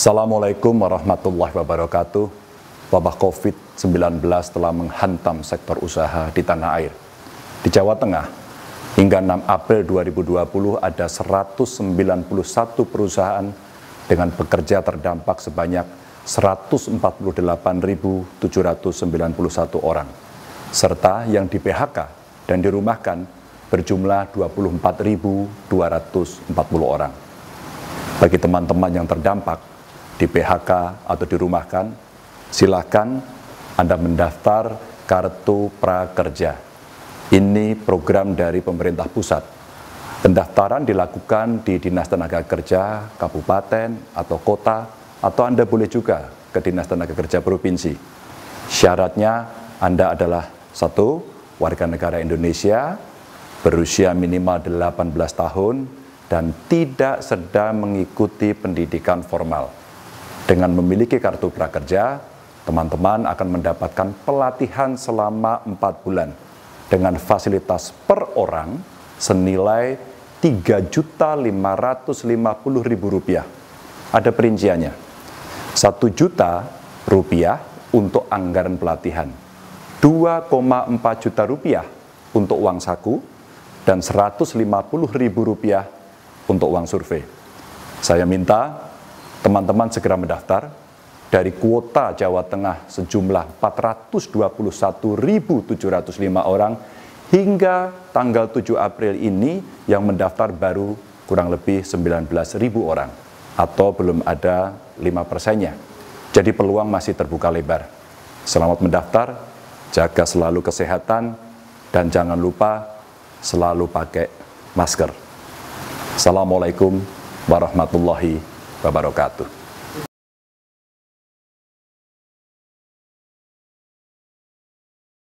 Assalamualaikum warahmatullahi wabarakatuh. Wabah COVID-19 telah menghantam sektor usaha di tanah air. Di Jawa Tengah, hingga 6 April 2020 ada 191 perusahaan dengan pekerja terdampak sebanyak 148.791 orang, serta yang di PHK dan dirumahkan berjumlah 24.240 orang. Bagi teman-teman yang terdampak di PHK atau dirumahkan, silakan Anda mendaftar Kartu Prakerja. Ini program dari pemerintah pusat. Pendaftaran dilakukan di Dinas Tenaga Kerja Kabupaten atau Kota, atau Anda boleh juga ke Dinas Tenaga Kerja Provinsi. Syaratnya Anda adalah satu, warga negara Indonesia, berusia minimal 18 tahun, dan tidak sedang mengikuti pendidikan formal. Dengan memiliki kartu prakerja, teman-teman akan mendapatkan pelatihan selama 4 bulan dengan fasilitas per orang senilai Rp3.550.000. Ada perinciannya. 1 juta rupiah untuk anggaran pelatihan, 2,4 juta rupiah untuk uang saku, dan Rp150.000 untuk uang survei. Saya minta teman-teman segera mendaftar dari kuota Jawa Tengah sejumlah 421.705 orang hingga tanggal 7 April ini yang mendaftar baru kurang lebih 19.000 orang atau belum ada 5 persennya. Jadi peluang masih terbuka lebar. Selamat mendaftar, jaga selalu kesehatan, dan jangan lupa selalu pakai masker. Assalamualaikum warahmatullahi wabarakatuh.